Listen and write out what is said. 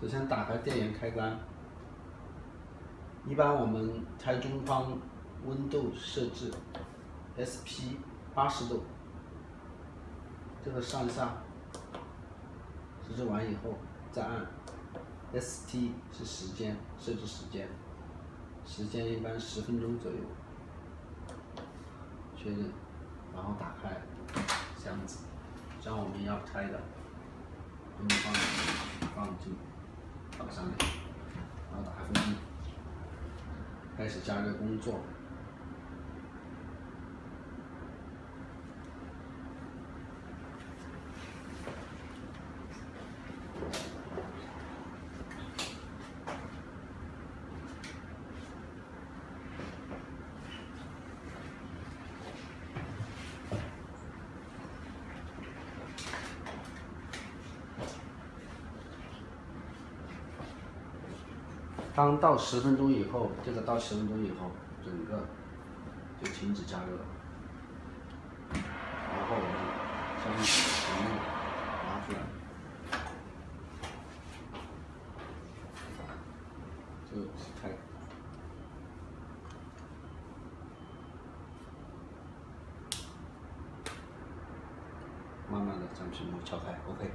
首先打开电源开关，一般我们开中方温度设置 SP 八十度，这个上下设置完以后再按 ST 是时间设置时间，时间一般十分钟左右，确认，然后打开箱子，将我们要拆的东西放放进。放上面，然后打开风机，开始加热工作。当到十分钟以后，这个到十分钟以后，整个就停止加热了。然后我们将屏幕拿出来，就开，慢慢的将屏幕敲开，OK。